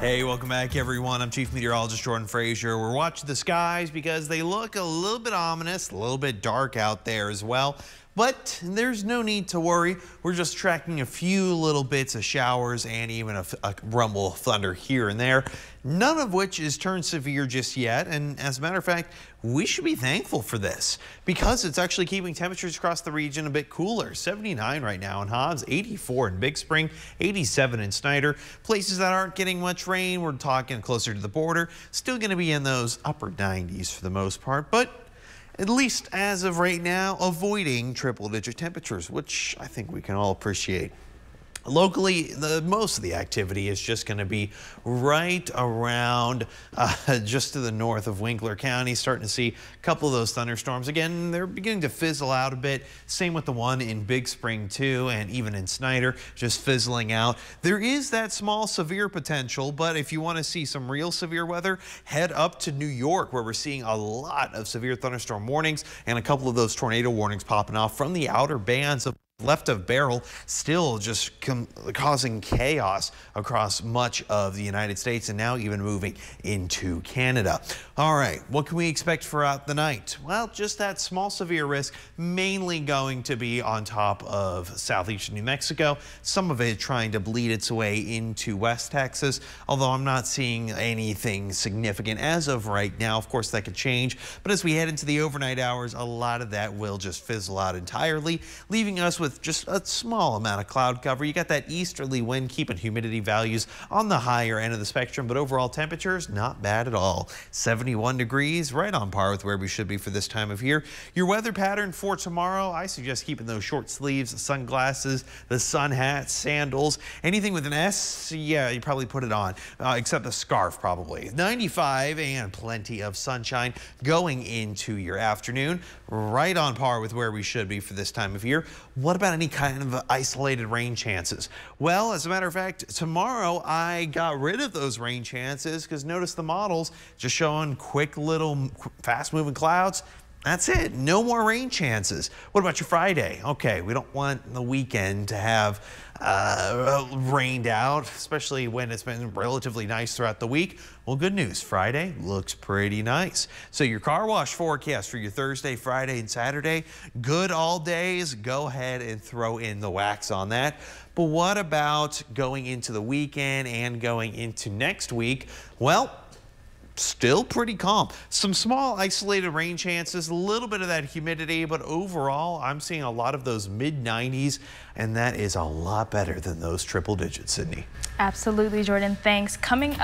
Hey, welcome back everyone. I'm Chief Meteorologist Jordan Frazier. We're watching the skies because they look a little bit ominous, a little bit dark out there as well. But there's no need to worry. We're just tracking a few little bits of showers and even a, a, rumble of thunder here and there, none of which is turned severe just yet. And as a matter of fact, we should be thankful for this because it's actually keeping temperatures across the region a bit cooler. 79 right now in Hobbs, 84 in Big Spring, 87 in Snyder. Places that aren't getting much rain, we're talking closer to the border, still going to be in those upper 90s for the most part. But at least as of right now, avoiding triple digit temperatures, which I think we can all appreciate. Locally, the most of the activity is just going to be right around uh, just to the north of Winkler County. Starting to see a couple of those thunderstorms. Again, they're beginning to fizzle out a bit. Same with the one in Big Spring too, and even in Snyder, just fizzling out. There is that small severe potential, but if you want to see some real severe weather, head up to New York, where we're seeing a lot of severe thunderstorm warnings and a couple of those tornado warnings popping off from the outer bands of left of Beryl still just causing chaos across much of the United States and now even moving into Canada. All right, what can we expect throughout the night? Well, just that small severe risk, mainly going to be on top of southeastern New Mexico, some of it trying to bleed its way into West Texas, although I'm not seeing anything significant as of right now. Of course, that could change, but as we head into the overnight hours, a lot of that will just fizzle out entirely, leaving us with with just a small amount of cloud cover. You got that easterly wind keeping humidity values on the higher end of the spectrum, but overall temperatures not bad at all. 71 degrees, right on par with where we should be for this time of year. Your weather pattern for tomorrow, I suggest keeping those short sleeves, sunglasses, the sun hat, sandals, anything with an S, yeah, you probably put it on, uh, except the scarf probably. 95 and plenty of sunshine going into your afternoon, right on par with where we should be for this time of year. What about any kind of isolated rain chances? Well, as a matter of fact, tomorrow I got rid of those rain chances because notice the models just showing quick little fast moving clouds. That's it. No more rain chances. What about your Friday? Okay, we don't want the weekend to have uh, rained out, especially when it's been relatively nice throughout the week. Well, good news. Friday looks pretty nice. So your car wash forecast for your Thursday, Friday, and Saturday, good all days. Go ahead and throw in the wax on that. But what about going into the weekend and going into next week? Well, still pretty calm. Some small isolated rain chances, a little bit of that humidity, but overall, I'm seeing a lot of those mid 90s, and that is a lot better than those triple digits, Sydney. Absolutely, Jordan. Thanks. Coming up.